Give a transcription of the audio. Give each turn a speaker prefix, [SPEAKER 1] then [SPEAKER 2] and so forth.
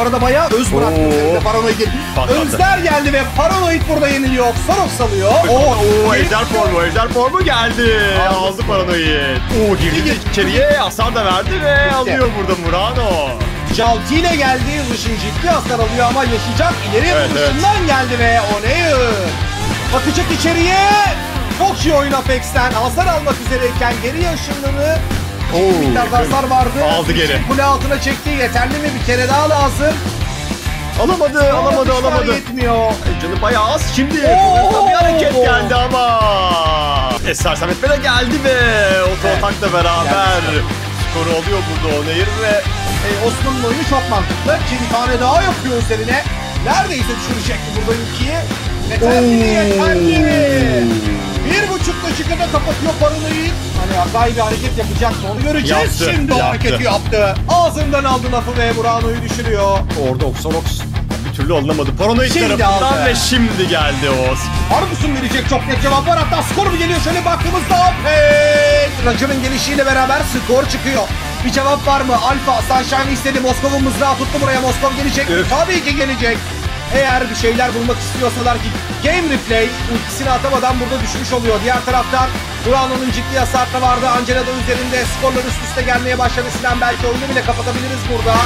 [SPEAKER 1] arada bayağı öz bıraktı
[SPEAKER 2] Oo.
[SPEAKER 1] Paranoid'in. Özler geldi ve Paranoid burada yeniliyor. Soros salıyor.
[SPEAKER 2] Oo,
[SPEAKER 1] geri
[SPEAKER 2] ejder formu, ejder formu geldi.
[SPEAKER 1] Aldı.
[SPEAKER 2] Paranoyu. Oo, girdi içeriye, hasar da verdi ve alıyor burada Murano.
[SPEAKER 1] Jalti ile geldi. Rışın ciddi hasar alıyor ama yaşayacak. İleri
[SPEAKER 2] Evet,
[SPEAKER 1] geldi ve O'Neil. Bakacak içeriye. Çok iyi oyun Apex'ten. Hasar almak üzereyken geri yaşındığını
[SPEAKER 2] Oo,
[SPEAKER 1] miktarda hasar vardı.
[SPEAKER 2] Aldı geri.
[SPEAKER 1] Kule altına çekti. Yeterli mi? Bir kere daha lazım.
[SPEAKER 2] Alamadı, alamadı,
[SPEAKER 1] Atışlar
[SPEAKER 2] alamadı.
[SPEAKER 1] Yetmiyor.
[SPEAKER 2] E, Canı bayağı az şimdi.
[SPEAKER 1] Oo!
[SPEAKER 2] Bir hareket geldi ama. Esrar Samet'e de geldi ve oto
[SPEAKER 1] Evet.
[SPEAKER 2] atakla beraber skoru alıyor burada Onayır ve
[SPEAKER 1] E, Osman'ın oyunu çok mantıklı. İki bir tane daha yapıyor üzerine. Neredeyse düşürecekti burada ülkeyi. Yeterli? Yeterli? Dakikada kapatıyor Paranoid. Hani hatayı bir hareket yapacaktı onu göreceğiz.
[SPEAKER 2] Yaptı,
[SPEAKER 1] Şimdi o
[SPEAKER 2] yaptı.
[SPEAKER 1] hareketi yaptı. Ağzından aldı lafı ve Murano'yu düşürüyor.
[SPEAKER 2] orada Oxalox bir türlü alınamadı. Paranoid
[SPEAKER 1] Şimdi
[SPEAKER 2] tarafından
[SPEAKER 1] aldı.
[SPEAKER 2] ve şimdi geldi Oz.
[SPEAKER 1] Arbus'un verecek çok net cevap var. Hatta skor mu geliyor? Şöyle baktığımızda Apex. Roger'ın gelişiyle beraber skor çıkıyor. Bir cevap var mı? Alfa Sunshine istedi. Moskov'un mızrağı tuttu buraya. Moskov gelecek mi? Tabii ki gelecek. Eğer bir şeyler bulmak istiyorsalar ki Game Replay ultisini atamadan burada düşmüş oluyor. Diğer taraftan Murano'nun ciddi hasarı vardı. Angela da üzerinde skorlar üst üste gelmeye başladı. Sinan belki oyunu bile kapatabiliriz burada.